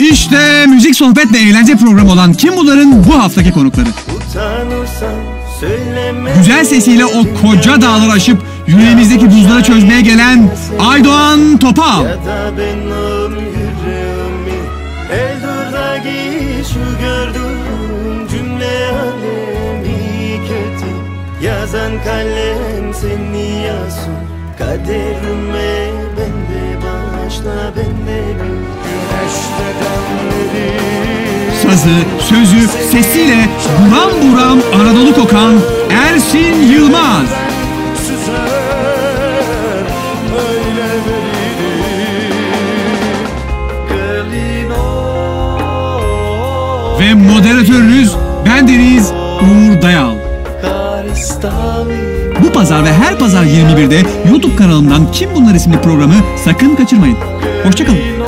İşte müzik, sohbet ve eğlence programı olan Kim Bunlar'ın bu haftaki konukları. Güzel sesiyle o koca dağları aşıp yüreğimizdeki buzları çözmeye gelen Aydoğan Topal. Yazan kalem seni yazsın Kaderime bende başla bende bir Sazı, sözü, sesiyle buram buram Anadolu kokan Ersin Yılmaz. Ve moderatörünüz bendeniz Uğur Dayal. Bu pazar ve her pazar 21'de YouTube kanalımdan Kim Bunlar isimli programı sakın kaçırmayın. Hoşçakalın.